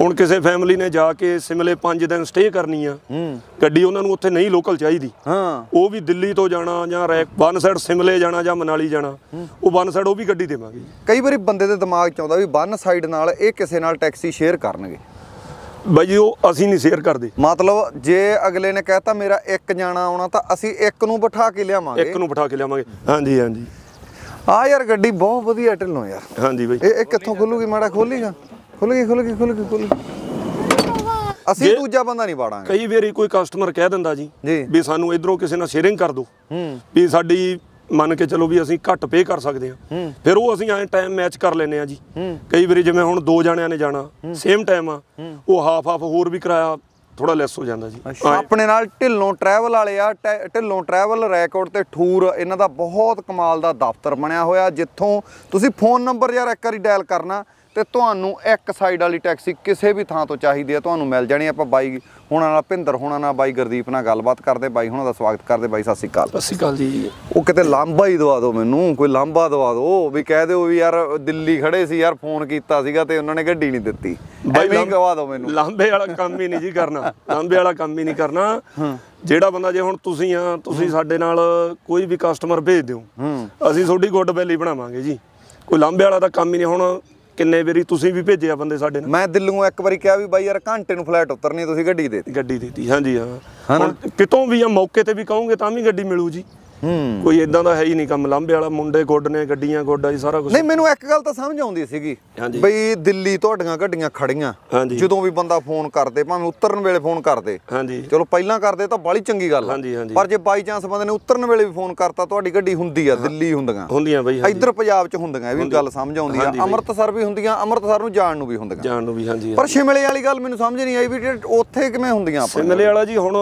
ਹੁਣ ਕਿਸੇ ਫੈਮਿਲੀ ਨੇ ਜਾ ਕੇ ਸਿਮਲੇ 5 ਦਿਨ ਸਟੇ ਕਰਨੀ ਆ ਹੂੰ। ਗੱਡੀ ਉਹਨਾਂ ਨੂੰ ਉੱਥੇ ਨਹੀਂ ਲੋਕਲ ਚਾਹੀਦੀ। ਹਾਂ। ਉਹ ਵੀ ਦਿੱਲੀ ਤੋਂ ਜਾਣਾ ਜਾਂ ਰੈਕ ਵਨ ਸਾਈਡ ਸਿਮਲੇ ਜਾਣਾ ਜਾਂ ਮਨਾਲੀ ਜਾਣਾ ਉਹ ਵਨ ਸਾਈਡ ਉਹ ਵੀ ਗੱਡੀ ਦੇਵਾਂਗੇ। ਕਈ ਵਾਰੀ ਬੰਦੇ ਦੇ ਦਿਮਾਗ 'ਚ ਆਉਂਦਾ ਵੀ ਵਨ ਸਾਈਡ ਨਾਲ ਇਹ ਕਿਸੇ ਨਾਲ ਟੈਕਸੀ ਸ਼ੇਅਰ ਕਰਨਗੇ। ਬਾਈ ਜੀ ਉਹ ਅਸੀਂ ਨਹੀਂ ਸ਼ੇਅਰ ਕਰਦੇ। ਮਤਲਬ ਜੇ ਅਗਲੇ ਨੇ ਕਹਿਤਾ ਮੇਰਾ ਇੱਕ ਜਾਣਾ ਆਉਣਾ ਤਾਂ ਅਸੀਂ ਇੱਕ ਨੂੰ ਬਿਠਾ ਕੇ ਲਿਆਵਾਂਗੇ। ਇੱਕ ਨੂੰ ਬਿਠਾ ਕੇ ਲਿਆਵਾਂਗੇ। ਹਾਂਜੀ ਹਾਂਜੀ। ਆ ਯਾਰ ਗੱਡੀ ਬਹੁਤ ਵਧੀਆ ਢਿੱਲੋਂ ਯਾਰ। ਹਾਂਜੀ ਬਾਈ। ਇਹ ਕਿੱਥੋਂ ਖੁੱਲੂਗੀ? ਮਾੜਾ ਖੋਲੇਗਾ ਖੁੱਲਗੀ ਖੁੱਲਗੀ ਖੁੱਲਗੀ ਖੁੱਲ ਅਸੀਂ ਜੇ- ਦੂਜਾ ਬੰਦਾ ਨਹੀਂ ਬਾੜਾਂਗੇ ਕਈ ਵਾਰੀ ਕੋਈ ਕਸਟਮਰ ਕਹਿ ਦਿੰਦਾ ਜੀ। ਵੀ ਸਾਨੂੰ ਇਧਰੋਂ ਕਿਸੇ ਨਾਲ ਸ਼ੇਅਰਿੰਗ ਕਰ ਦਿਓ। ਵੀ ਸਾਡੀ ਮੰਨ ਕੇ ਚਲੋ ਵੀ ਅਸੀਂ ਘੱਟ ਪੇ ਕਰ ਸਕਦੇ ਹਾਂ। ਫਿਰ ਉਹ ਅਸੀਂ ਐਂ ਟਾਈਮ ਮੈਚ ਕਰ ਲੈਨੇ ਆ ਜੀ। ਕਈ ਵਾਰੀ ਜਿਵੇਂ ਹੁਣ ਦੋ ਜਣਿਆਂ ਨੇ ਜਾਣਾ ਸੇਮ ਟਾਈਮ ਆ ਉਹ ਹਾਫ ਹਾਫ ਹੋਰ ਵੀ ਕਰਾਇਆ ਥੋੜਾ ਲੈਸ ਹੋ ਜਾਂਦਾ ਜੀ। ਆਪਣੇ ਨਾਲ ਢਿੱਲੋਂ ਟਰੈਵਲ ਵਾਲੇ ਆ ਢਿੱਲੋਂ ਟਰੈਵਲ ਰੈਕੋਰਡ ਤੇ ਟੂਰ ਇਹਨਾਂ ਦਾ ਬਹੁਤ ਕਮਾਲ ਦਾ ਦਫ਼ਤਰ ਬਣਿਆ ਹੋਇਆ। ਜਿੱਥੋਂ ਤੁਸੀਂ ਫੋਨ ਨੰਬਰ ਯਾਰ ਇੱਕ ਵਾਰੀ ਡਾਇਲ ਕਰਨਾ ਤੇ ਤੁਹਾਨੂੰ ਇੱਕ ਸਾਈਡ ਵਾਲੀ ਟੈਕਸੀ ਕਿਸੇ ਵੀ ਥਾਂ ਤੋਂ ਚਾਹੀਦੀ ਹੈ ਤੁਹਾਨੂੰ ਮਿਲ ਜਾਣੀ ਆਪਾਂ ਬਾਈ ਹੁਣਾਂ ਨਾਲ ਭਿੰਦਰ ਹੁਣਾਂ ਨਾਲ ਬਾਈ ਗੁਰਦੀਪ ਨਾਲ ਗੱਲਬਾਤ ਕਰਦੇ ਬਾਈ ਹੁਣਾਂ ਦਾ ਸਵਾਗਤ ਕਰਦੇ ਬਾਈ ਸਤਿ ਸ਼੍ਰੀ ਅਕਾਲ। ਸਤਿ ਸ਼੍ਰੀ ਅਕਾਲ ਜੀ। ਉਹ ਕਿਤੇ ਲਾਂਬਾ ਹੀ ਦਵਾ ਦਿਓ ਮੈਨੂੰ ਕੋਈ ਲਾਂਬਾ ਦਵਾ ਦਿਓ। ਵੀ ਕਹਿ ਦਿਓ ਵੀ ਯਾਰ ਦਿੱਲੀ ਖੜੇ ਸੀ ਯਾਰ ਫੋਨ ਕੀਤਾ ਸੀਗਾ ਤੇ ਉਹਨਾਂ ਨੇ ਗੱਡੀ ਨਹੀਂ ਦਿੱਤੀ। ਐਵੇਂ ਗਵਾ ਦਿਓ ਮੈਨੂੰ। ਲਾਂਬੇ ਵਾਲਾ ਕੰਮ ਹੀ ਨਹੀਂ ਜੀ ਕਰਨਾ। ਲਾਂਬੇ ਵਾਲਾ ਕੰਮ ਹੀ ਨਹੀਂ ਕਰਨਾ। ਜਿਹੜਾ ਬੰਦਾ ਜੇ ਹੁਣ ਤੁਸੀਂ ਆ ਤੁਸੀਂ ਸਾਡੇ ਨਾਲ ਕੋਈ ਵੀ ਕਸਟਮਰ ਭੇਜ ਦਿਓ। ਅਸੀਂ ਤੁਹਾਡੀ ਗੁੱਡ ਵੈਲੀ ਬਣਾਵਾਂਗੇ ਜੀ। ਕੋਈ ਲਾਂਬੇ ਵਾਲਾ ਤਾਂ ਕੰਮ ਹੀ ਨਹੀਂ। ਹੁਣ ਕਿੰਨੇ ਵਾਰੀ ਤੁਸੀਂ ਵੀ ਭੇਜਿਆ ਬੰਦੇ ਸਾਡੇ ਨਾਲ? ਮੈਂ ਦਿੱਲੀੋਂ ਇੱਕ ਵਾਰੀ ਕਿਹਾ ਵੀ ਬਾਈ ਯਾਰ ਘੰਟੇ ਨੂੰ ਫਲੈਟ ਉਤਰਨੀ ਤੁਸੀਂ ਗੱਡੀ ਦੇ ਦਿੱਤੀ। ਗੱਡੀ ਦਿੱਤੀ ਹਾਂਜੀ ਹਾਂ? ਹੁਣ ਕਿਤੋਂ ਵੀ ਆ ਮੌਕੇ ਤੇ ਵੀ ਕਹੋਗੇ ਤਾਂ ਵੀ ਗੱਡੀ ਮਿਲੂ ਜੀ। ਕੋਈ ਇਦਾਂ ਦਾ ਹੈ ਹੀ ਨਹੀਂ ਕੰਮ ਲਾਂਬੇ ਵਾਲਾ ਮੁੰਡੇ ਗੁੱਡ ਨੇ ਗੱਡੀਆਂ ਗੋਡਾ ਜੀ ਸਾਰਾ ਕੁਝ ਨਹੀਂ ਮੈਨੂੰ ਇੱਕ ਗੱਲ ਤਾਂ ਸਮਝ ਆਉਂਦੀ ਸੀਗੀ। ਬਈ ਦਿੱਲੀ ਤੁਹਾਡੀਆਂ ਗੱਡੀਆਂ ਖੜੀਆਂ ਜਦੋਂ ਵੀ ਬੰਦਾ ਫੋਨ ਕਰਦੇ ਭਾਵੇਂ ਉਤਰਨ ਵੇਲੇ ਫੋਨ ਕਰਦੇ ਚਲੋ ਪਹਿਲਾਂ ਕਰਦੇ ਤਾਂ ਬੜੀ ਚੰਗੀ ਗੱਲ। ਪਰ ਜੇ ਬਾਈ ਚਾਂਸ ਬੰਦੇ ਨੇ ਉਤਰਨ ਵੇਲੇ ਵੀ ਫੋਨ ਕਰਤਾ ਤੁਹਾਡੀ ਗੱਡੀ ਹੁੰਦੀ ਆ ਦਿੱਲੀ ਹੁੰਦੀਆਂ। ਹੁੰਦੀਆਂ ਬਈ ਇੱਧਰ ਪੰਜਾਬ 'ਚ ਹੁੰਦੀਆਂ ਇਹ ਵੀ ਗੱਲ ਸਮਝ ਆਉਂਦੀ ਆ। ਅੰਮ੍ਰਿਤਸਰ ਵੀ ਹੁੰਦੀਆਂ ਅੰਮ੍ਰਿਤਸਰ ਨੂੰ ਜਾਣ ਨੂੰ ਵੀ ਹੁੰਦੀਆਂ। ਜਾਣ ਨੂੰ ਵੀ ਹਾਂਜੀ ਪਰ ਸ਼ਿਮਲੇ ਵਾਲੀ ਗੱਲ ਮੈਨੂੰ ਸਮਝ ਨਹੀਂ ਆਈ ਵੀ ਉੱਥੇ ਕਿਵੇਂ ਹੁੰਦੀਆਂ ਆਪਾਂ ਸਿਮਲੇ ਵਾਲਾ ਜੀ ਹੁਣ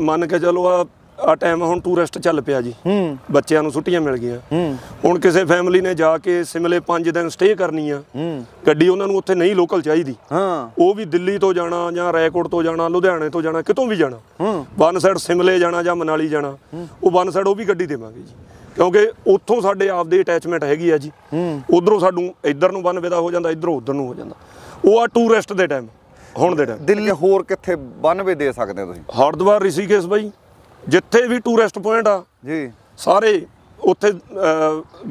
ਮੰਨ ਕੇ ਚਲੋ ਆ ਆ ਟਾਈਮ ਹੁਣ ਟੂਰਿਸਟ ਚੱਲ ਪਿਆ ਜੀ। ਹੂੰ। ਬੱਚਿਆਂ ਨੂੰ ਛੁੱਟੀਆਂ ਮਿਲ ਗਈਆਂ। ਹੂੰ। ਹੁਣ ਕਿਸੇ ਫੈਮਿਲੀ ਨੇ ਜਾ ਕੇ ਸਿਮਲੇ 5 ਦਿਨ ਸਟੇ ਕਰਨੀ ਆ। ਹੂੰ। ਗੱਡੀ ਉਹਨਾਂ ਨੂੰ ਉੱਥੇ ਨਹੀਂ ਲੋਕਲ ਚਾਹੀਦੀ। ਹਾਂ। ਉਹ ਵੀ ਦਿੱਲੀ ਤੋਂ ਜਾਣਾ ਜਾਂ ਰੈਕੋਰਡ ਤੋਂ ਜਾਣਾ ਲੁਧਿਆਣੇ ਤੋਂ ਜਾਣਾ ਕਿਤੋਂ ਵੀ ਜਾਣਾ। ਹੂੰ। ਵਨ ਸਾਈਡ ਸਿਮਲੇ ਜਾਣਾ ਜਾਂ ਮਨਾਲੀ ਜਾਣਾ। ਉਹ ਵਨ ਸਾਈਡ ਉਹ ਵੀ ਗੱਡੀ ਦੇਵਾਂਗੇ ਜੀ। ਕਿਉਂਕਿ ਉੱਥੋਂ ਸਾਡੇ ਆਪਦੀ ਅਟੈਚਮੈਂਟ ਹੈਗੀ ਆ ਜੀ। ਹੂੰ। ਉਧਰੋਂ ਸਾਨੂੰ ਇੱਧਰ ਨੂੰ ਵਨ ਵੇ ਦਾ ਹੋ ਜਾਂਦਾ ਇੱਧਰੋਂ ਉਧਰ ਨੂੰ ਹੋ ਜਾਂਦਾ। ਉਹ ਆ ਟੂਰਿਸਟ ਦੇ ਟਾਈਮ ਹੁਣ ਦੇ ਟਾਈਮ ਦਿੱਲੀ ਹੋਰ ਕਿੱਥੇ 92 ਦੇ ਸਕਦੇ ਹੋ ਤੁਸੀਂ? ਹਰਿਦੁਆਰ ਰਿਸ਼ੀਕੇਸ਼ ਬਾਈ। ਜਿੱਥੇ ਵੀ ਟੂਰਿਸਟ ਪੁਆਇੰਟ ਆ ਜੀ। ਸਾਰੇ ਉੱਥੇ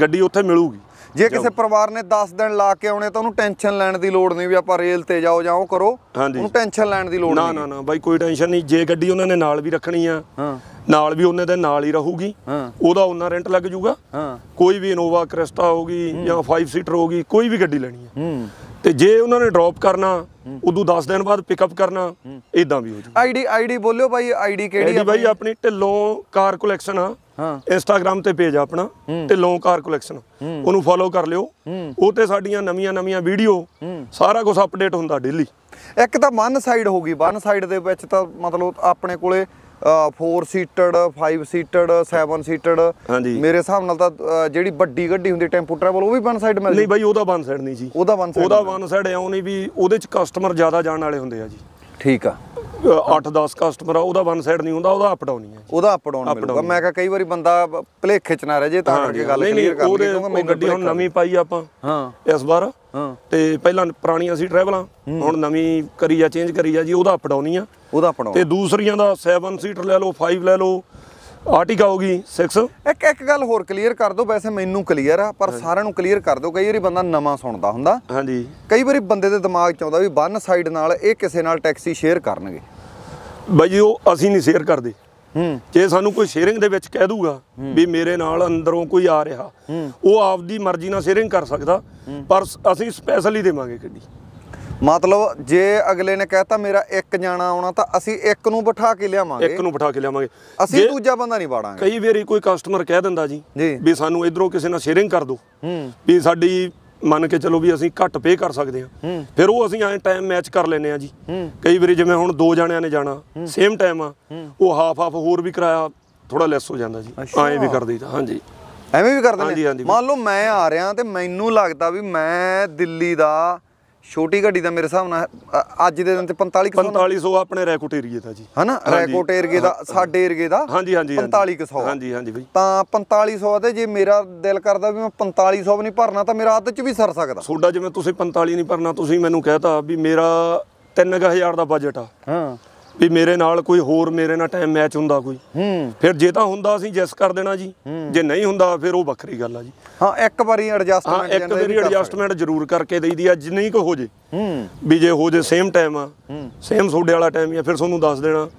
ਗੱਡੀ ਉੱਥੇ ਮਿਲੂਗੀ। ਜੇ ਕਿਸੇ ਪਰਿਵਾਰ ਨੇ 10 ਦਿਨ ਲਾ ਕੇ ਆਉਣੇ ਤਾਂ ਉਹਨੂੰ ਟੈਨਸ਼ਨ ਲੈਣ ਦੀ ਲੋੜ ਨਹੀਂ ਵੀ ਆਪਾਂ ਰੇਲ ਤੇ ਜਾਓ ਜਾਂ ਉਹ ਕਰੋ। ਉਹਨੂੰ ਟੈਨਸ਼ਨ ਲੈਣ ਦੀ ਲੋੜ ਨਾ ਨਹੀਂ। ਨਾ ਨਾ ਬਾਈ ਕੋਈ ਟੈਨਸ਼ਨ ਨਹੀਂ। ਜੇ ਗੱਡੀ ਉਹਨਾਂ ਨੇ ਨਾਲ ਵੀ ਰੱਖਣੀ ਆ ਹਾਂ। ਨਾਲ ਵੀ ਉਹਨੇ ਦੇ ਨਾਲ ਹੀ ਰਹੂਗੀ ਹਾਂ। ਉਹਦਾ ਉਹਨਾਂ ਰੈਂਟ ਲੱਗ ਜਾਊਗਾ ਹਾਂ। ਕੋਈ ਵੀ ਇਨੋਵਾ ਕ੍ਰਿਸਟਾ ਹੋਗੀ ਜਾਂ 5 ਸੀਟਰ ਹੋਗੀ ਕੋਈ ਵੀ ਗੱਡੀ ਲੈਣੀ ਆ। ਹੂੰ। ਤੇ ਜੇ ਉਹਨਾਂ ਨੇ ਡ੍ਰੌਪ ਕਰਨਾ ਉਦੋਂ 10 ਦਿਨ ਬਾਅਦ ਪਿਕਅਪ ਕਰਨਾ ਇਦਾਂ ਵੀ ਹੋ ਜੂ ਆਈਡੀ ਆਈਡੀ ਬੋਲਿਓ ਬਾਈ ਆਈਡੀ ਕਿਹੜੀ ਆ ਬਾਈ ਆਪਣੀ? ਢਿੱਲੋਂ ਕਾਰ ਕਲੈਕਸ਼ਨ ਆ। ਹਾਂ। ਇੰਸਟਾਗ੍ਰam ਤੇ ਪੇਜ ਆ ਆਪਣਾ ਢਿੱਲੋਂ ਕਾਰ ਕਲੈਕਸ਼ਨ ਉਹਨੂੰ ਫੋਲੋ ਕਰ ਲਿਓ। ਉਹ ਤੇ ਸਾਡੀਆਂ ਨਵੀਆਂ ਨਵੀਆਂ ਵੀਡੀਓ ਸਾਰਾ ਕੁਝ ਅਪਡੇਟ ਹੁੰਦਾ ਡੇਲੀ ਇੱਕ ਤਾਂ ਵਨ ਸਾਈਡ ਹੋਗੀ ਵਨ ਸਾਈਡ ਦੇ ਵਿੱਚ ਤਾਂ ਮਤਲਬ ਆਪਣੇ ਕੋਲੇ 4 ਸੀਟਡ 5 ਸੀਟਡ 7 ਸੀਟਡ। ਮੇਰੇ ਹਿਸਾਬ ਨਾਲ ਤਾਂ ਜਿਹੜੀ ਵੱਡੀ ਗੱਡੀ ਹੁੰਦੀ ਟੈਂਪੂ ਟਰੈਵਲ ਉਹ ਵੀ ਵਨ ਸਾਈਡ ਮਿਲ ਨਹੀਂ ਬਾਈ ਉਹਦਾ ਵਨ ਸਾਈਡ ਨਹੀਂ ਜੀ। ਉਹਦਾ ਵਨ ਸਾਈਡ ਉਹਦਾ ਵਨ ਸਾਈਡ ਐਉਂ ਨਹੀਂ ਵੀ ਉਹਦੇ ਚ ਕਸਟਮਰ ਜ਼ਿਆਦਾ ਜਾਣ ਵਾਲੇ ਹੁੰਦੇ ਆ ਜੀ। ਠੀਕ ਆ। 8-10 ਕਸਟਮਰ ਆ ਉਹਦਾ ਵਨ ਸਾਈਡ ਨਹੀਂ ਹੁੰਦਾ ਉਹਦਾ ਅਪ ਡਾਊਨ ਹੀ ਉਹਦਾ ਅਪ ਡਾਊਨ ਮਿਲੂਗਾ। ਮੈਂ ਕਿਹਾ ਕਈ ਵਾਰੀ ਬੰਦਾ ਭਲੇਖੇ ਚ ਨਾ ਰਹਿ ਜੇ ਤਾਂ ਕਰਕੇ ਗੱਲ ਕਲੀਅਰ ਕਰ ਲਈ ਕਿਉਂਕਿ ਮੈਨੂੰ ਗੱਡੀ ਹੁਣ ਨਵੀਂ ਪਾਈ ਆਪਾਂ ਹਾਂ। ਇਸ ਵਾਰ। ਹਾਂ। ਤੇ ਪਹਿਲਾਂ ਪੁਰਾਣੀਆਂ ਸੀ ਟਰੈਵਲਾਂ ਹੁਣ ਨਵੀਂ ਕਰੀ ਆ ਚੇਂਜ ਕਰੀ ਆ ਜੀ ਉਹਦਾ ਅਪ ਡਾਊਨ ਹੀ ਆ। ਉਹਦਾ ਅਪ ਡਾਊਨ ਤੇ ਦੂਸਰੀਆਂ ਦਾ 7 ਸੀਟਰ ਲੈ ਲਓ 5 ਲੈ ਲਓ ਆਰਟਿਕਾ ਹੋ ਗਈ 6 ਇੱਕ ਇੱਕ ਗੱਲ ਹੋਰ ਕਲੀਅਰ ਕਰ ਦਿਓ ਵੈਸੇ ਮੈਨੂੰ ਕਲੀਅਰ ਆ ਪਰ ਸਾਰਿਆਂ ਨੂੰ ਕਲੀਅਰ ਕਰ ਦਿਓ ਕਈ ਵਾਰੀ ਬੰਦਾ ਨਵਾਂ ਸੁਣਦਾ ਹੁੰਦਾ। ਹਾਂਜੀ। ਕਈ ਵਾਰੀ ਬੰਦੇ ਦੇ ਦਿਮਾਗ 'ਚ ਆਉਂਦਾ ਵੀ ਵਨ ਸਾਈਡ ਨਾਲ ਇਹ ਕਿਸੇ ਨਾਲ ਟੈਕਸੀ ਸ਼ੇਅਰ ਕਰਨਗੇ। ਬਾਈ ਜੀ ਉਹ ਅਸੀਂ ਨਹੀਂ ਸ਼ੇਅਰ ਕਰਦੇ। ਹੂੰ। ਜੇ ਸਾਨੂੰ ਕੋਈ ਸ਼ੇਅਰਿੰਗ ਦੇ ਵਿੱਚ ਕਹਿ ਦੂਗਾ ਵੀ ਮੇਰੇ ਨਾਲ ਅੰਦਰੋਂ ਕੋਈ ਆ ਰਿਹਾ ਉਹ ਆਪਦੀ ਮਰਜ਼ੀ ਨਾਲ ਸ਼ੇਅਰਿੰਗ ਕਰ ਸਕਦਾ ਪਰ ਅਸੀਂ ਸਪੈਸ਼ਲ ਹੀ ਦੇਵਾਂਗੇ ਗੱਡੀ। ਮਤਲਬ ਜੇ ਅਗਲੇ ਨੇ ਕਹਿਤਾ ਮੇਰਾ ਇੱਕ ਜਾਣਾ ਆਉਣਾ ਤਾਂ ਅਸੀਂ ਇੱਕ ਨੂੰ ਬਿਠਾ ਕੇ ਲਿਆਵਾਂਗੇ। ਇੱਕ ਨੂੰ ਬਿਠਾ ਕੇ ਲਿਆਵਾਂਗੇ। ਅਸੀਂ ਦੂਜਾ ਬੰਦਾ ਨਹੀਂ ਬਾੜਾਂਗੇ ਕਈ ਵਾਰੀ ਕੋਈ ਕਸਟਮਰ ਕਹਿ ਦਿੰਦਾ ਜੀ। ਵੀ ਸਾਨੂੰ ਇਧਰੋਂ ਕਿਸੇ ਨਾਲ ਸ਼ੇਅਰਿੰਗ ਕਰ ਦਿਓ। ਹੂੰ। ਵੀ ਸਾਡੀ ਮੰਨ ਕੇ ਚਲੋ ਵੀ ਅਸੀਂ ਘੱਟ ਪੇ ਕਰ ਸਕਦੇ ਹਾਂ। ਫਿਰ ਉਹ ਅਸੀਂ ਐਂ ਟਾਈਮ ਮੈਚ ਕਰ ਲੈਨੇ ਆ ਜੀ। ਕਈ ਵਾਰੀ ਜਿਵੇਂ ਹੁਣ ਦੋ ਜਣਿਆਂ ਨੇ ਜਾਣਾ ਸੇਮ ਟਾਈਮ ਆ ਉਹ ਹਾਫ ਹਾਫ ਹੋਰ ਵੀ ਕਰਾਇਆ ਥੋੜਾ ਲੈਸ ਹੋ ਜਾਂਦਾ ਜੀ। ਐਂ ਵੀ ਕਰ ਦਈਦਾ ਹਾਂਜੀ। ਐਵੇਂ ਵੀ ਕਰ ਦਿੰਦੇ। ਮੰਨ ਲਓ ਮੈਂ ਆ ਰਿਹਾ ਤੇ ਮੈਨੂੰ ਲੱਗਦਾ ਵੀ ਮੈਂ ਦਿੱਲੀ ਦਾ ਛੋਟੀ ਗੱਡੀ ਦਾ ਮੇਰੇ ਹਿਸਾਬ ਨਾਲ ਅ, ਅੱਜ ਦੇ ਦਿਨ ਤੇ 45 ਕੁ ਸੌ ਨਾ- 4500 ਆਪਣੇ ਰੈਕੋਟ ਏਰੀਏ ਦਾ ਜੀ। ਹਨਾ? ਹਾਂਜੀ। ਰੈਕੋਟ ਏਰੀਏ ਦਾ ਸਾਡੇ ਏਰੀਏ ਦਾ ਹਾਂਜੀ ਹਾਂਜੀ ਹਾਂਜੀ। 45 ਕੁ ਸੌ। ਹਾਂਜੀ ਹਾਂਜੀ ਬਈ। ਤਾਂ 4500 ਤੇ ਜੇ ਮੇਰਾ ਦਿਲ ਕਰਦਾ ਵੀ ਮੈਂ 4500 ਵੀ ਨਹੀਂ ਭਰਨਾ ਤਾਂ ਮੇਰਾ ਅੱਧ ਚ ਵੀ ਸਰ ਸਕਦਾ। ਤੁਹਾਡਾ ਜਿਵੇਂ ਤੁਸੀਂ 45 ਨਹੀਂ ਭਰਨਾ ਤੁਸੀਂ ਮੈਨੂੰ ਕਹਿਤਾ ਵੀ ਮੇਰਾ 3000 ਦਾ ਬਜਟ ਆ। ਹਾਂ। ਵੀ ਮੇਰੇ ਨਾਲ ਕੋਈ ਹੋਰ ਮੇਰੇ ਨਾਲ ਟਾਈਮ ਮੈਚ ਹੁੰਦਾ ਕੋਈ। ਹੂੰ। ਫਿਰ ਜੇ ਤਾਂ ਹੁੰਦਾ ਅਸੀਂ ਜੈਸ ਕਰ ਦੇਣਾ ਜੀ। ਜੇ ਨਹੀਂ ਹੁੰਦਾ ਫਿਰ ਉਹ ਵੱਖਰੀ ਗੱਲ ਆ ਜੀ। ਹਾਂ ਇੱਕ ਵਾਰੀ ਹਾਂ ਐਡਜਸਟਮੈਂਟ ਇੱਕ ਵਾਰੀ ਐਡਜਸਟਮੈਂਟ ਜ਼ਰੂਰ ਕਰਕੇ ਦੇਈਦੀ ਆ ਜਿੰਨੀ ਕੁ ਹੋ ਜੇ। ਹੂੰ। ਵੀ ਜੇ ਹੋ ਜੇ ਸੇਮ ਟਾਈਮ ਆ ਸੇਮ ਤੁਹਾਡੇ ਵਾਲਾ ਟਾਈਮ ਆ ਫਿਰ ਤੁਹਾਨੂੰ ਦੱਸ ਦੇਣਾ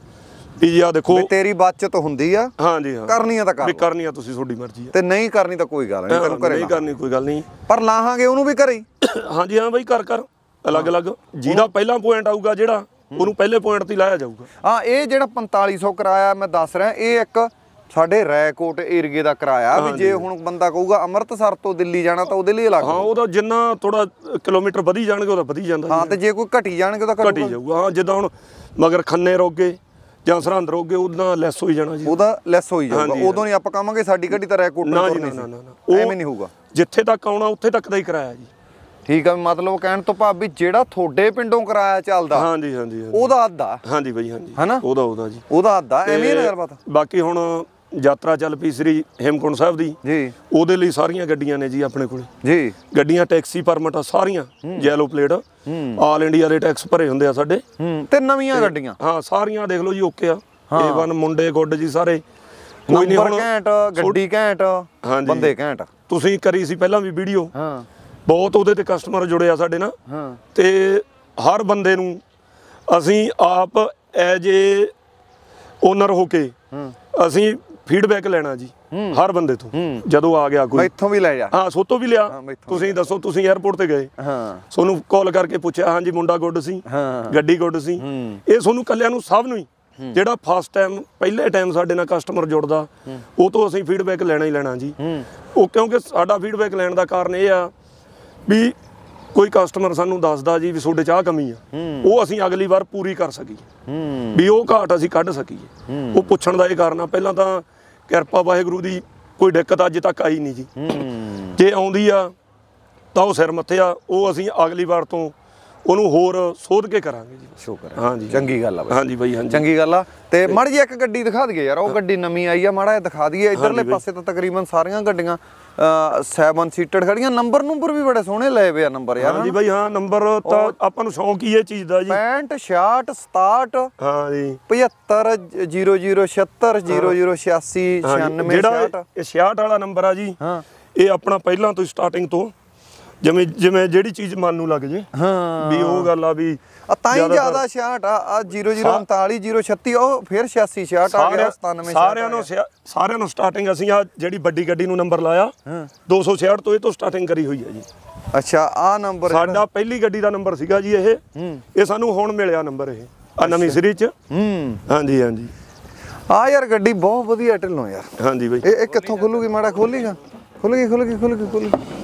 ਵੀ ਜੀ ਆ ਦੇਖੋ। ਵੀ ਤੇਰੀ ਬਚਤ ਹੁੰਦੀ ਆ। ਹਾਂ ਜੀ ਹਾਂ। ਕਰਨੀ ਆ ਤਾਂ ਕਰ ਵੀ। ਕਰਨੀ ਆ ਤੁਸੀਂ ਤੁਹਾਡੀ ਮਰਜ਼ੀ ਆ। ਤੇ ਨਹੀਂ ਕਰਨੀ ਤਾਂ ਕੋਈ ਗੱਲ ਨਹੀਂ ਤੈਨੂੰ ਘਰੇ ਨਹੀਂ। ਕਰਨੀ ਕੋਈ ਗੱਲ ਨਹੀਂ। ਪਰ ਲਾਹਾਂਗੇ ਉਹਨੂੰ ਵੀ ਘਰੇ ਹੀ। ਹਾਂਜੀ ਹਾਂ ਬਾਈ ਕਰ ਕਰ। ਅਲੱਗ ਅਲੱਗ ਜਿਹਦਾ ਪਹਿਲਾ ਪੁਆਇੰਟ ਆਊਗਾ ਜਿਹੜਾ ਉਹਨੂੰ ਪਹਿਲੇ ਪੁਆਇੰਟ ਤੇ ਲਾਇਆ ਜਾਊਗਾ। ਹਾਂ ਇਹ ਜਿਹੜਾ 4500 ਕਿਰਾਇਆ ਮੈਂ ਦੱਸ ਰਿਹਾ ਇਹ ਇੱਕ ਸਾਡੇ ਰੈਕੋਟ ਏਰੀਏ ਦਾ ਕਿਰਾਇਆ ਵੀ ਜੇ ਹੁਣ ਬੰਦਾ ਕਹੂਗਾ ਅੰਮ੍ਰਿਤਸਰ ਤੋਂ ਦਿੱਲੀ ਜਾਣਾ ਤਾਂ ਉਹਦੇ ਲਈ ਅਲੱਗ ਹਾਂ ਉਹਦਾ ਜਿੰਨਾ ਥੋੜਾ ਕਿਲੋਮੀਟਰ ਵਧੀ ਜਾਣਗੇ ਉਹਦਾ ਵਧੀ ਜਾਂਦਾ ਹਾਂ ਤੇ ਜੇ ਕੋਈ ਘਟੀ ਜਾਣਗੇ ਤਾਂ ਘਟੀ ਜਾਊਗਾ। ਹਾਂ ਜਿੱਦਾਂ ਹੁਣ ਮਗਰ ਖੰਨੇ ਰੋਗੇ ਜਾਂ ਸਰਹੰਦ ਰੋਗੇ ਉਹਦਾ ਲੈਸ ਹੋਈ ਜਾਣਾ ਜੀ। ਉਹਦਾ ਲੈਸ ਹੋਈ ਜਾਊਗਾ। ਉਦੋਂ ਨਹੀਂ ਆਪਾਂ ਕਹਾਂਗੇ ਸਾਡੀ ਗੱਡੀ ਤਾਂ ਰੈਕੋਟ ਨਹੀਂ ਨਾ, ਸੀ। ਨਾ, ਨਾ, ਨਾ। ਐਵੇਂ ਨਹੀਂ ਹੋਊਗਾ। ਜਿੱਥੇ ਤੱਕ ਆਉਣਾ ਉੱਥੇ ਤੱਕ ਦਾ ਹੀ ਕਿਰਾਇਆ ਜੀ। ਠੀਕ ਆ ਮਤਲਬ ਕਹਿਣ ਤੋਂ ਭਾਵ ਵੀ ਜਿਹੜਾ ਤੁਹਾਡੇ ਪਿੰਡੋਂ ਕਿਰਾਇਆ ਚੱਲਦਾ ਹਾਂਜੀ ਹਾਂਜੀ ਉਹਦਾ ਅੱਧਾ। ਹਾਂਜੀ ਬਾਈ ਹਾਂਜੀ। ਹਨਾ? ਉਹਦਾ ਉਹਦਾ ਜੀ। ਉਹਦਾ ਅੱਧਾ ਐਵੇਂ ਨਾ ਗੱਲਬਾਤ ਬਾਕੀ ਹੁਣ ਯਾਤਰਾ ਚੱਲ ਪਈ ਸ੍ਰੀ ਹੇਮਕੁੰਟ ਸਾਹਿਬ ਦੀ। ਜੀ। ਉਹਦੇ ਲਈ ਸਾਰੀਆਂ ਗੱਡੀਆਂ ਨੇ ਜੀ ਆਪਣੇ ਕੋਲੇ। ਜੀ। ਗੱਡੀਆਂ ਟੈਕਸੀ ਪਰਮਿਟ ਆ ਸਾਰੀਆਂ। ਯੈਲੋ ਪਲੇਟ ਆਲ ਇੰਡੀਆ ਦੇ ਟੈਕਸ ਭਰੇ ਹੁੰਦੇ ਆ ਸਾਡੇ। ਤੇ ਨਵੀਆਂ ਗੱਡੀਆਂ। ਹਾਂ ਸਾਰੀਆਂ ਦੇਖ ਲਓ ਜੀ ਓਕੇ ਆ। A1 ਮੁੰਡੇ ਗੁੱਡ ਜੀ ਸਾਰੇ। ਕੋਈ ਨਹੀਂ ਹੁਣ ਘੈਂਟ ਗੱਡੀ ਘੈਂਟ। ਬੰਦੇ ਘੈਂਟ। ਤੁਸੀਂ ਕਰੀ ਸੀ ਪਹਿਲਾਂ ਵੀ ਵੀਡੀਓ ਹਾਂ। ਬਹੁਤ ਉਹਦੇ ਤੇ ਕਸਟਮਰ ਜੁੜੇ ਆ ਸਾਡੇ ਨਾਲ। ਹਾਂ। ਤੇ ਹਰ ਬੰਦੇ ਨੂੰ ਅਸੀਂ ਆਪ ਐਜ ਏ ਓਨਰ ਹੋ ਕੇ ਅਸੀਂ ਫੀਡਬੈਕ ਲੈਣਾ ਜੀ ਹਰ ਬੰਦੇ ਤੋਂ। ਜਦੋਂ ਆ ਗਿਆ ਕੋਈ। ਮੈਥੋਂ ਵੀ ਲੈ ਜਾ। ਹਾਂ ਸੋਤੋਂ ਵੀ ਲਿਆ। ਤੁਸੀਂ ਦੱਸੋ ਤੁਸੀਂ 에어ਪੋਰਟ ਤੇ ਗਏ। ਹਾਂ। ਤੁਹਾਨੂੰ ਕਾਲ ਕਰਕੇ ਪੁੱਛਿਆ ਹਾਂਜੀ ਮੁੰਡਾ ਗੁੱਡ ਸੀ ਹਾਂ। ਗੱਡੀ ਗੁੱਡ ਸੀ। ਇਹ ਤੁਹਾਨੂੰ ਕੱਲਿਆਂ ਨੂੰ ਸਭ ਨੂੰ ਹੀ ਜਿਹੜਾ ਫਸਟ ਟਾਈਮ ਪਹਿਲੇ ਟਾਈਮ ਸਾਡੇ ਨਾਲ ਕਸਟਮਰ ਜੁੜਦਾ ਉਹ ਤੋਂ ਅਸੀਂ ਫੀਡਬੈਕ ਲੈਣਾ ਹੀ ਲੈਣਾ ਜੀ। ਉਹ ਕਿਉਂਕਿ ਸਾਡਾ ਫੀਡਬੈਕ ਲੈਣ ਦਾ ਕਾਰਨ ਇਹ ਆ ਵੀ ਕੋਈ ਕਸਟਮਰ ਸਾਨੂੰ ਦੱਸਦਾ ਜੀ ਵੀ ਤੁਹਾਡੇ ਚ ਆਹ ਕਮੀ ਆ। ਉਹ ਅਸੀਂ ਅਗਲੀ ਵਾਰ ਪੂਰੀ ਕਰ ਸਕੀਏ। ਵੀ ਉਹ ਘਾਟ ਅਸੀਂ ਕੱਢ ਸਕੀਏ। ਉਹ ਪੁੱਛਣ ਦਾ ਇਹ ਕਾਰਨ ਆ ਪਹਿਲਾਂ ਤਾਂ ਕਿਰਪਾ ਵਾਹਿਗੁਰੂ ਦੀ ਕੋਈ ਦਿੱਕਤ ਅੱਜ ਤੱਕ ਆਈ ਨਹੀਂ ਜੀ। ਜੇ ਆਉਂਦੀ ਆ ਤਾਂ ਉਹ ਸਿਰ ਮੱਥੇ ਆ ਉਹ ਅਸੀਂ ਅਗਲੀ ਵਾਰ ਤੋਂ ਉਹਨੂੰ ਹੋਰ ਸੋਧ ਕੇ ਕਰਾਂਗੇ ਜੀ। ਸ਼ੁਕਰ ਹੈ। ਹਾਂਜੀ ਚੰਗੀ ਗੱਲ ਆ ਬਈ। ਹਾਂਜੀ ਬਾਈ ਹਾਂਜੀ ਚੰਗੀ ਗੱਲ ਆ। ਤੇ ਮਾੜੀ ਜਿਹੀ ਇੱਕ ਗੱਡੀ ਦਿਖਾ ਦਈਏ ਯਾਰ ਉਹ ਗੱਡੀ ਨਵੀਂ ਆਈ ਆ ਮਾੜਾ ਜਿਹਾ ਦਿਖਾ ਦਈਏ। ਇਧਰਲੇ ਪਾਸੇ ਤਾਂ ਤਕਰੀਬਨ ਸਾਰੀਆਂ ਗੱਡੀਆਂ 7 ਸੀਟਡ ਖੜੀਆਂ ਨੰਬਰ ਨੰਬਰ ਵੀ ਬੜੇ ਸੋਹਣੇ ਲਏ ਵੇ ਆ ਨੰਬਰ ਯਾਰ। ਹਾਂਜੀ ਬਾਈ ਹਾਂ ਨੰਬਰ ਤਾਂ ਆਪਾਂ ਨੂੰ ਸ਼ੌਂਕ ਹੀ ਇਹ ਚੀਜ਼ ਦਾ ਜੀ। 65 66 67 ਹਾਂ ਜੀ। 75 00 76 00 86 ਹਾਂਜੀ, 96 ਜਿਹੜਾ 66 ਇਹ 66 ਵਾਲਾ ਨੰਬਰ ਆ ਜੀ ਹਾਂ। ਇਹ ਆਪਣਾ ਪਹਿਲਾਂ ਤੋਂ ਸਟਾਰਟਿੰਗ ਤੋਂ ਜਿਵੇਂ ਜਿਵੇਂ ਜਿਹੜੀ ਚੀਜ਼ ਮਨ ਨੂੰ ਲੱਗ ਜੇ ਹਾਂ। ਵੀ ਉਹ ਗੱਲ ਆ ਵੀ ਆ ਤਾਂ ਹੀ ਜ਼ਿਆਦਾ 66 ਆ ਆ 0039 036 ਉਹ ਫਿਰ 86 66 ਆ ਗਿਆ 97 ਸਾਰਿਆਂ ਨੂੰ ਸਾਰਿਆਂ ਨੂੰ ਸਟਾਰਟਿੰਗ ਅਸੀਂ ਆ ਜਿਹੜੀ ਵੱਡੀ ਗੱਡੀ ਨੂੰ ਨੰਬਰ ਲਾਇਆ 266 ਤੋਂ ਇਹ ਤੋਂ ਸਟਾਰਟਿੰਗ ਕਰੀ ਹੋਈ ਹੈ ਜੀ। ਅੱਛਾ ਆ ਨੰਬਰ ਸਾਡਾ ਪਹਿਲੀ ਗੱਡੀ ਦਾ ਨੰਬਰ ਸੀਗਾ ਜੀ ਇਹ। ਇਹ ਸਾਨੂੰ ਹੁਣ ਮਿਲਿਆ ਨੰਬਰ ਇਹ ਆ ਨਵੀਂ ਸੀਰੀਜ਼ ਚ। ਹੂੰ। ਹਾਂਜੀ ਹਾਂਜੀ। ਆ ਯਾਰ ਗੱਡੀ ਬਹੁਤ ਵਧੀਆ ਢਿੱਲੋਂ ਯਾਰ। ਹਾਂਜੀ ਬਾਈ। ਇਹ ਇਹ ਕਿੱਥੋਂ ਖੁੱਲੂਗੀ? ਮਾੜਾ ਖੋਲੇਗਾ ਖੁੱਲ ਗਈ ਖੁੱਲ ਗਈ ਖੁੱਲ ਗਈ ਖੁੱਲ ਗਈ।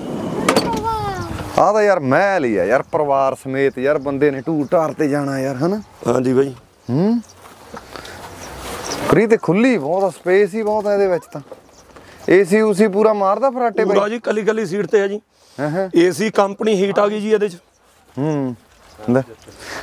ਆ ਤਾਂ ਯਾਰ ਮਹਿਲ ਹੀ ਆ ਯਾਰ ਪਰਿਵਾਰ ਸਮੇਤ ਯਾਰ ਬੰਦੇ ਨੇ ਟੂਰ ਟਾਰ ਤੇ ਜਾਣਾ ਯਾਰ ਹਨਾ? ਹਾਂਜੀ ਬਾਈ। ਹੂੰ? ਫਰੀ ਤੇ ਖੁੱਲੀ ਬਹੁਤ ਸਪੇਸ ਹੀ ਬਹੁਤ ਆ ਇਹਦੇ ਵਿੱਚ ਤਾਂ। ਏਸੀ ਉਸੀ ਪੂਰਾ ਮਾਰਦਾ ਫਰਾਟੇ ਬਾਈ? ਪੂਰਾ ਜੀ ਕੱਲੀ ਕੱਲੀ ਸੀਟ ਤੇ ਹੈ ਜੀ। ਹਾਂ ਹਾਂ। ਏਸੀ ਕੰਪਨੀ ਹੀਟ ਆ ਗਈ ਜੀ ਇਹਦੇ ਚ। ਹੂੰ। ਲੈ।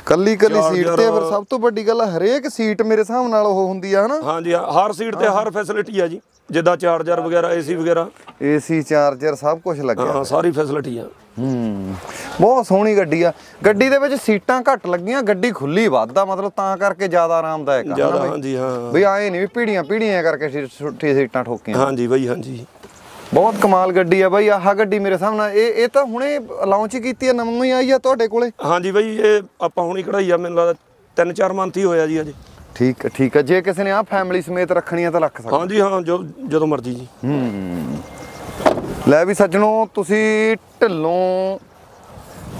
ਕੱਲੀ ਕੱਲੀ ਸੀਟ ਤੇ ਫਿਰ ਸਭ ਤੋਂ ਵੱਡੀ ਗੱਲ ਹਰੇਕ ਸੀਟ ਮੇਰੇ ਹਿਸਾਬ ਨਾਲ ਉਹ ਹੁੰਦੀ ਆ ਹਨਾ? ਹਾਂਜੀ ਹਰ ਸੀਟ ਤੇ ਹਰ ਫੈਸਿਲਿਟੀ ਆ ਜੀ। ਜਿੱਦਾਂ ਚਾਰਜਰ ਵਗੈਰਾ ਏਸੀ ਵਗੈਰਾ। ਏਸੀ ਚਾਰਜਰ ਸਭ ਕੁਝ ਲੱਗਿਆ। ਹਾਂ ਸਾਰੀ ਫੈਸਿਲਿਟੀ ਆ। ਹੂੰ ਬਹੁਤ ਸੋਹਣੀ ਗੱਡੀ ਆ। ਗੱਡੀ ਦੇ ਵਿੱਚ ਸੀਟਾਂ ਘੱਟ ਲੱਗੀਆਂ ਗੱਡੀ ਖੁੱਲੀ ਵੱਧਦਾ ਮਤਲਬ ਤਾਂ ਕਰਕੇ ਜ਼ਿਆਦਾ ਆਰਾਮਦਾਇਕ ਆ ਜ਼ਿਆਦਾ? ਹਾਂਜੀ ਹਾਂ। ਬਈ ਆਏ ਨਹੀਂ ਵੀ ਪੀੜੀਆਂ ਪੀੜੀਆਂ ਕਰਕੇ ਛੋਟੀ ਸੀਟਾਂ ਠੋਕੀਆਂ। ਹਾਂਜੀ ਬਾਈ ਹਾਂਜੀ। ਬਹੁਤ ਕਮਾਲ ਗੱਡੀ ਆ ਬਈ ਆਹ ਗੱਡੀ ਮੇਰੇ ਸਾਹਮਣੇ ਇਹ ਇਹ ਤਾਂ ਹੁਣੇ ਲਾਂਚ ਹੀ ਕੀਤੀ ਆ ਨਵੀਂ ਹੀ ਆਈ ਆ ਤੁਹਾਡੇ ਕੋਲੇ? ਹਾਂਜੀ ਬਾਈ ਇਹ ਆਪਾਂ ਹੁਣੀ ਕਢਾਈ ਆ ਮੈਨੂੰ ਲੱਗਦਾ ਤਿੰਨ ਚਾਰ ਮੰਥ ਹੀ ਹੋਇਆ ਜੀ ਅਜੇ ਠੀਕ ਆ ਠੀਕ ਆ। ਜੇ ਕਿਸੇ ਨੇ ਆ ਫੈਮਿਲੀ ਸਮੇਤ ਰੱਖਣੀ ਆ ਤਾਂ ਰੱਖ ਸਕਦਾ। ਹਾਂਜੀ ਹਾਂ ਜੋ ਜਦੋਂ ਮਰਜ਼ੀ ਜੀ। ਹੂੰ। ਲੈ ਵੀ ਸੱਜਣੋ ਤੁਸੀਂ ਢਿੱਲੋਂ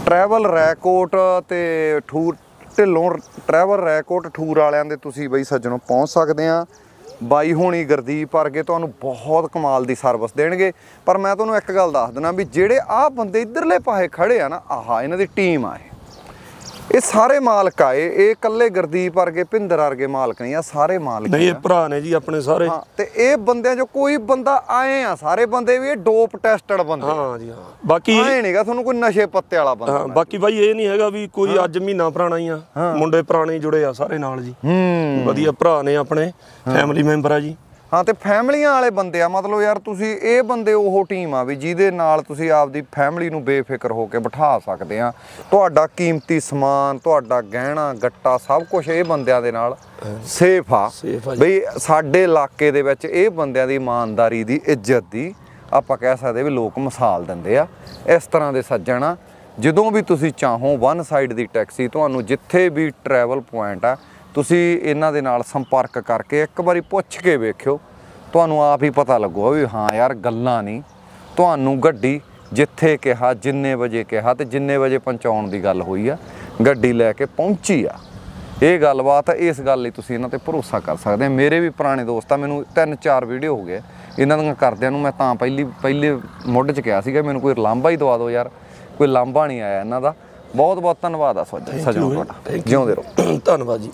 ਟਰੈਵਲ ਰੈਕੋਟ ਤੇ ਠੂਰ ਢਿੱਲੋਂ ਟਰੈਵਲ ਰੈਕੋਟ ਠੂਰ ਵਾਲਿਆਂ ਦੇ ਤੁਸੀਂ ਬਈ ਸੱਜਣੋ ਪਹੁੰਚ ਸਕਦੇ ਆ। ਬਾਈ ਹੋਣੀ ਗੁਰਦੀਪ ਵਰਗੇ ਤੁਹਾਨੂੰ ਬਹੁਤ ਕਮਾਲ ਦੀ ਸਰਵਿਸ ਦੇਣਗੇ। ਪਰ ਮੈਂ ਤੁਹਾਨੂੰ ਇੱਕ ਗੱਲ ਦੱਸ ਦਿੰਦਾ ਵੀ ਜਿਹੜੇ ਆਹ ਬੰਦੇ ਇਧਰਲੇ ਪਾਸੇ ਖੜੇ ਆ ਨਾ, ਆਹਾ ਇਹਨਾਂ ਦੀ ਟੀਮ ਆ ਇਹ। ਇਹ ਸਾਰੇ ਮਾਲਕ ਆ ਇਹ ਇਹ ਇਕੱਲੇ ਗੁਰਦੀਪ ਵਰਗੇ ਭਿੰਦਰ ਵਰਗੇ ਮਾਲਕ ਨਹੀਂ ਆ ਸਾਰੇ ਮਾਲਕ ਨਹੀਂ ਇਹ ਭਰਾ ਨੇ ਜੀ ਆਪਣੇ ਸਾਰੇ। ਹਾਂ ਤੇ ਇਹ ਬੰਦਿਆਂ ਚੋਂ ਕੋਈ ਬੰਦਾ ਆਏ ਆ ਸਾਰੇ ਬੰਦੇ ਵੀ ਇਹ ਡੋਪ ਟੈਸਟਡ ਬੰਦੇ। ਹਾਂ ਜੀ ਹਾਂ। ਬਾਕੀ ਆਏ ਨਹੀਂਗਾ ਤੁਹਾਨੂੰ ਕੋਈ ਨਸ਼ੇ ਪੱਤੇ ਵਾਲਾ ਬੰਦਾ ਹਾਂ ਬਾਕੀ ਬਾਈ ਇਹ ਨਹੀਂ ਹੈਗਾ ਵੀ ਕੋਈ ਅੱਜ ਮਹੀਨਾ ਪੁਰਾਣਾ ਹੀ ਆ ਮੁੰਡੇ ਪੁਰਾਣੇ ਜੁੜੇ ਆ ਸਾਰੇ ਨਾਲ ਜੀ। ਹੂੰ। ਵਧੀਆ ਭਰਾ ਨੇ ਆਪਣੇ ਫੈਮਿਲੀ ਮੈਂਬਰ ਆ ਜੀ। ਹਾਂ ਤੇ ਫੈਮਲੀਆਂ ਵਾਲੇ ਬੰਦੇ ਆ ਮਤਲਬ ਯਾਰ ਤੁਸੀਂ ਇਹ ਬੰਦੇ ਉਹ ਟੀਮ ਆ ਵੀ ਜਿਹਦੇ ਨਾਲ ਤੁਸੀਂ ਆਪਦੀ ਫੈਮਿਲੀ ਨੂੰ ਬੇਫਿਕਰ ਹੋ ਕੇ ਬਿਠਾ ਸਕਦੇ ਆ। ਤੁਹਾਡਾ ਕੀਮਤੀ ਸਮਾਨ ਤੁਹਾਡਾ ਗਹਿਣਾ ਗੱਟਾ ਸਭ ਕੁਝ ਇਹ ਬੰਦਿਆਂ ਦੇ ਨਾਲ ਸੇਫ ਆ। ਬਈ ਸਾਡੇ ਇਲਾਕੇ ਦੇ ਵਿੱਚ ਇਹ ਬੰਦਿਆਂ ਦੀ ਇਮਾਨਦਾਰੀ ਦੀ ਇੱਜ਼ਤ ਦੀ ਆਪਾਂ ਕਹਿ ਸਕਦੇ ਵੀ ਲੋਕ ਮਿਸਾਲ ਦਿੰਦੇ ਆ। ਇਸ ਤਰ੍ਹਾਂ ਦੇ ਸੱਜਣ ਜਦੋਂ ਵੀ ਤੁਸੀਂ ਚਾਹੋ ਵਨ ਸਾਈਡ ਦੀ ਟੈਕਸੀ ਤੁਹਾਨੂੰ ਜਿੱਥੇ ਵੀ ਟਰੈਵਲ ਪੁਆਇੰਟ ਆ ਤੁਸੀਂ ਇਹਨਾਂ ਦੇ ਨਾਲ ਸੰਪਰਕ ਕਰਕੇ ਇੱਕ ਵਾਰੀ ਪੁੱਛ ਕੇ ਵੇਖਿਓ। ਤੁਹਾਨੂੰ ਆਪ ਹੀ ਪਤਾ ਲੱਗੂਗਾ ਵੀ ਹਾਂ ਯਾਰ ਗੱਲਾਂ ਨਹੀਂ। ਤੁਹਾਨੂੰ ਗੱਡੀ ਜਿੱਥੇ ਕਿਹਾ ਜਿੰਨੇ ਵਜੇ ਕਿਹਾ ਤੇ ਜਿੰਨੇ ਵਜੇ ਪਹੁੰਚਾਉਣ ਦੀ ਗੱਲ ਹੋਈ ਆ ਗੱਡੀ ਲੈ ਕੇ ਪਹੁੰਚੀ ਆ। ਇਹ ਗੱਲਬਾਤ ਇਸ ਗੱਲ ਲਈ ਤੁਸੀਂ ਇਹਨਾਂ ਤੇ ਭਰੋਸਾ ਕਰ ਸਕਦੇ ਆ। ਮੇਰੇ ਵੀ ਪੁਰਾਣੇ ਦੋਸਤ ਆ ਮੈਨੂੰ ਤਿੰਨ ਚਾਰ ਵੀਡੀਓ ਹੋ ਗਏ। ਇਹਨਾਂ ਦੀਆਂ ਕਰਦਿਆਂ ਨੂੰ ਮੈਂ ਤਾਂ ਪਹਿਲੀ ਪਹਿਲੇ ਮੁੱਢ 'ਚ ਕਿਹਾ ਸੀਗਾ ਮੈਨੂੰ ਕੋਈ ਲਾਂਭਾ ਹੀ ਦਵਾ ਦਿਓ ਯਾਰ। ਕੋਈ ਲਾਂਭਾ ਨਹੀਂ ਆਇਆ ਇਹਨਾਂ ਦਾ। ਬਹੁਤ ਬਹੁਤ ਧੰਨਵਾਦ ਆ ਸੱਜਣੋ ਤੁਹਾਡਾ। ਜਿਉਂਦੇ ਰਹੋ। ਧੰਨਵਾਦ ਜੀ।